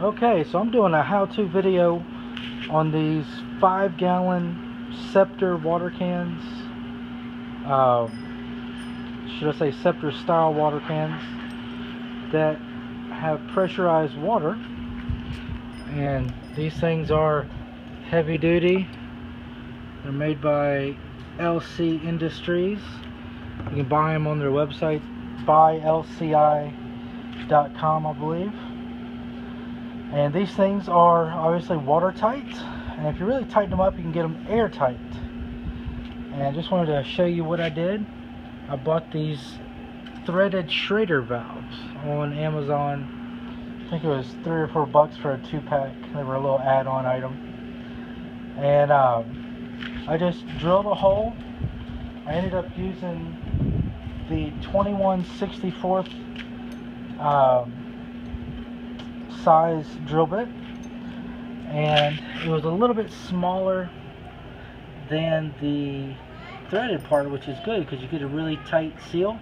Okay, so I'm doing a how-to video on these five gallon Scepter water cans. Uh, should I say Scepter style water cans that have pressurized water. And these things are heavy duty. They're made by LC Industries. You can buy them on their website, buylci.com, I believe. And these things are obviously watertight. And if you really tighten them up, you can get them airtight. And I just wanted to show you what I did. I bought these threaded Schrader valves on Amazon. I think it was three or four bucks for a two pack. They were a little add-on item. And um, I just drilled a hole. I ended up using the 2164th um, size drill bit. And it was a little bit smaller than the threaded part which is good because you get a really tight seal.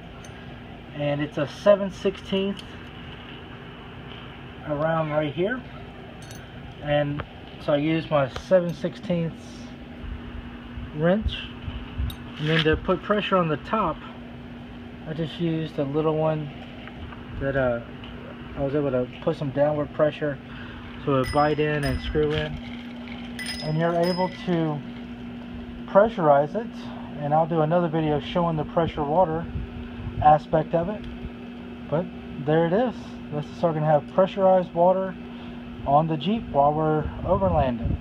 And it's a 7 16th around right here. And so I used my 7 16th wrench. And then to put pressure on the top I just used a little one that uh, I was able to put some downward pressure so it bite in and screw in. And you're able to pressurize it. And I'll do another video showing the pressure water aspect of it. But there it is. This is we're going to have pressurized water on the Jeep while we're overlanding